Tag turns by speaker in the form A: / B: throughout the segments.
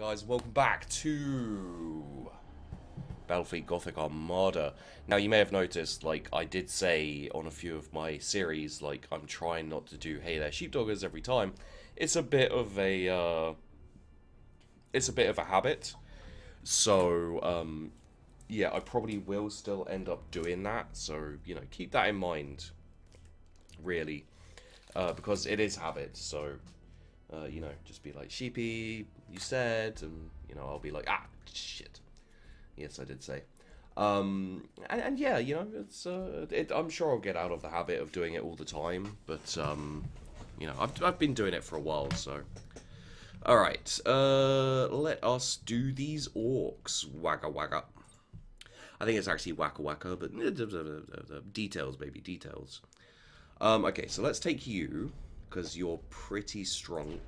A: guys, welcome back to Battlefleet Gothic Armada. Now, you may have noticed, like, I did say on a few of my series, like, I'm trying not to do Hey There Sheepdoggers every time. It's a bit of a, uh, it's a bit of a habit. So, um, yeah, I probably will still end up doing that. So, you know, keep that in mind, really. Uh, because it is habit, so uh, you know, just be like, Sheepy, you said, and, you know, I'll be like, ah, shit. Yes, I did say. Um, and, and yeah, you know, it's, uh, it, I'm sure I'll get out of the habit of doing it all the time, but, um, you know, I've, I've been doing it for a while, so. Alright, uh, let us do these orcs. Wagga wagga. I think it's actually wacka wacka, but details, baby, details. Um, okay, so let's take you because you're pretty strong.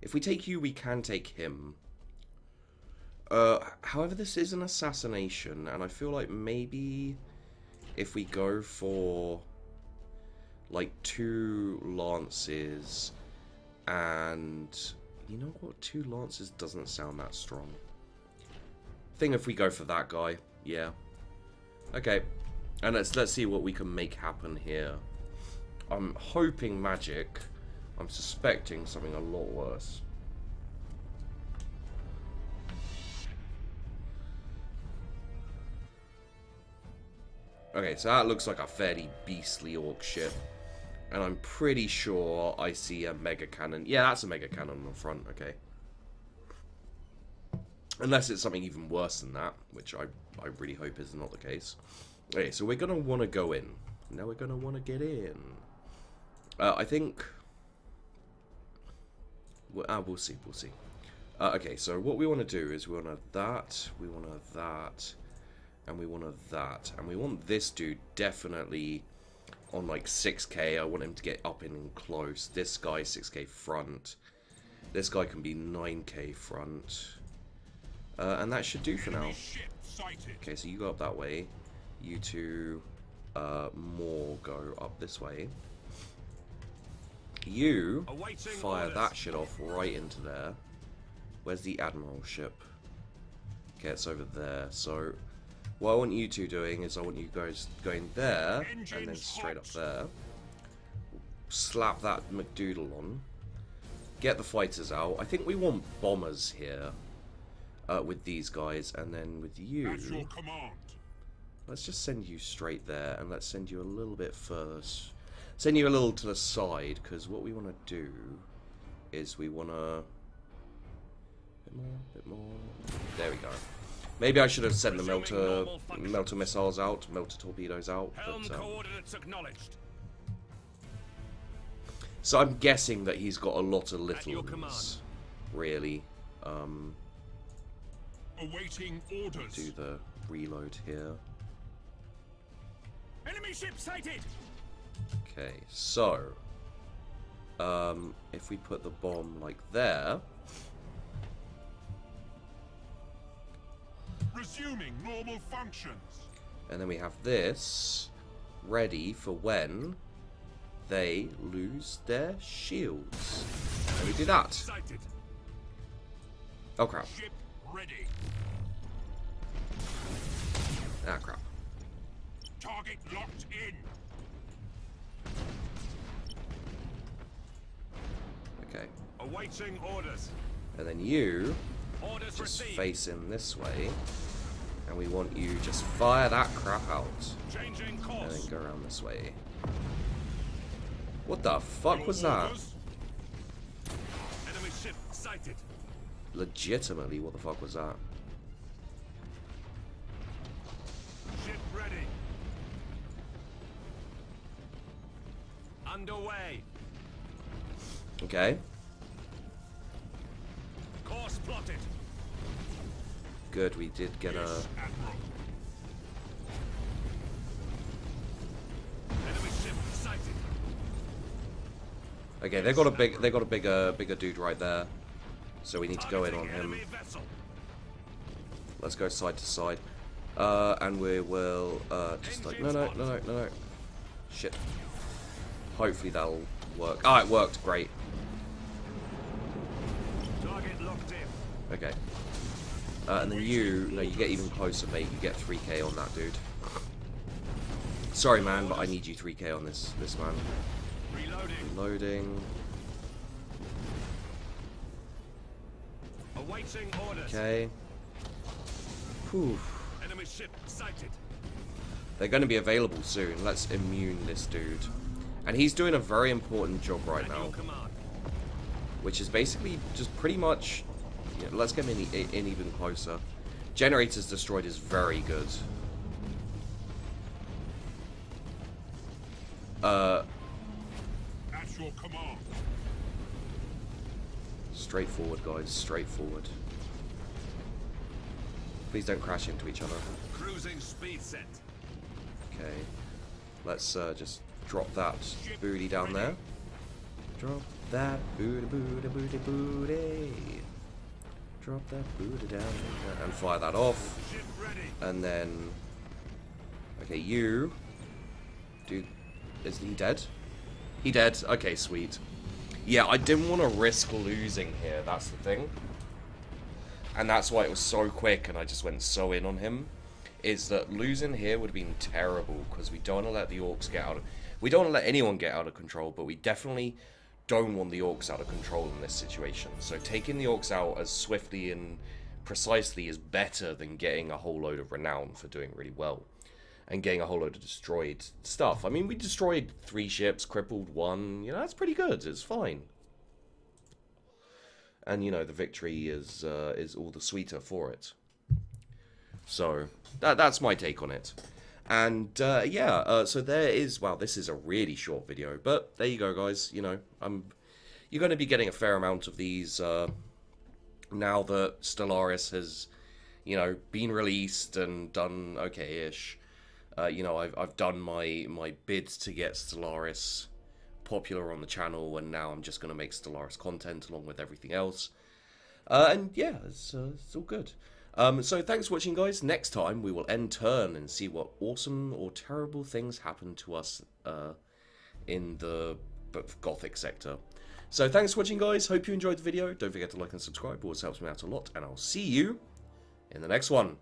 A: If we take you, we can take him. Uh, however, this is an assassination, and I feel like maybe if we go for like two lances and you know what? Two lances doesn't sound that strong. I think if we go for that guy. Yeah. Okay. And let's let's see what we can make happen here I'm hoping magic. I'm suspecting something a lot worse. Okay, so that looks like a fairly beastly orc ship. And I'm pretty sure I see a mega cannon. Yeah, that's a mega cannon on the front, okay. Unless it's something even worse than that, which I, I really hope is not the case. Okay, so we're going to want to go in. Now we're going to want to get in. Uh, I think... Well, uh, we'll see, we'll see. Uh, okay, so what we want to do is we want to that, we want to that, and we want that. And we want this dude definitely on like 6k. I want him to get up in close. This guy 6k front. This guy can be 9k front. Uh, and that should do for now. Okay, so you go up that way. You two uh, more go up this way. You fire that shit off right into there. Where's the Admiral ship? Okay, it's over there. So, what I want you two doing is I want you guys going there, and then straight up there. Slap that McDoodle on. Get the fighters out. I think we want bombers here. Uh, with these guys, and then with you... Let's just send you straight there, and let's send you a little bit further send you a little to the side because what we want to do is we want to bit more, bit more. There we go. Maybe I should have sent the melter melter missiles out, melter torpedoes out. But, um, so I'm guessing that he's got a lot of little ones, really. Um,
B: Awaiting orders.
A: Do the reload here.
B: Enemy ship sighted.
A: Okay, so um, if we put the bomb like there.
B: Resuming normal functions.
A: And then we have this ready for when they lose their shields. And we do that. Oh crap.
B: Ship ready.
A: Ah crap.
B: Target locked in. Awaiting orders.
A: And then you
B: orders
A: just
B: received.
A: face him this way. And we want you just fire that crap out.
B: Changing course.
A: And then go around this way. What the fuck Your was that?
B: Enemy ship sighted.
A: Legitimately, what the fuck was that?
B: Ship ready. Underway.
A: Okay. Good, we did get a... Okay, they got a big, they got a bigger, bigger dude right there, so we need to go in on him. Let's go side to side, uh, and we will uh, just like no, no, no, no, no, no, shit. Hopefully that'll work. Ah, oh, it worked. Great. Okay. Uh, and then you, no, you get even closer, mate. You get 3k on that dude. Sorry, man, but I need you 3k on this this man.
B: Reloading.
A: Loading.
B: Awaiting orders.
A: Okay. Whew.
B: Enemy ship sighted.
A: They're going to be available soon. Let's immune this dude. And he's doing a very important job right now, which is basically just pretty much... Yeah, let's get him in, in even closer. Generators destroyed is very good. Uh,
B: At your command.
A: straightforward, guys. Straightforward. Please don't crash into each other.
B: Cruising speed set.
A: Okay. Let's uh, just drop that booty down there. Drop that booty, booty, booty, booty. Drop that booty down and fire that off. And then... Okay, you... Do... is he dead? He dead. Okay, sweet. Yeah, I didn't want to risk losing here, that's the thing. And that's why it was so quick and I just went so in on him. Is that losing here would have been terrible because we don't want to let the orcs get out of... We don't want to let anyone get out of control, but we definitely don't want the orcs out of control in this situation. So taking the orcs out as swiftly and precisely is better than getting a whole load of renown for doing really well. And getting a whole load of destroyed stuff. I mean, we destroyed three ships, crippled one. You know, that's pretty good. It's fine. And, you know, the victory is uh, is all the sweeter for it. So, that that's my take on it. And uh, yeah, uh, so there is. Wow, this is a really short video, but there you go, guys. You know, I'm you're going to be getting a fair amount of these uh, now that Stellaris has, you know, been released and done okay-ish. Uh, you know, I've I've done my my bid to get Stellaris popular on the channel, and now I'm just going to make Stellaris content along with everything else. Uh, and yeah, it's, uh, it's all good. Um, so thanks for watching, guys. Next time we will end turn and see what awesome or terrible things happen to us uh, in the Gothic sector. So thanks for watching, guys. Hope you enjoyed the video. Don't forget to like and subscribe. It always helps me out a lot. And I'll see you in the next one.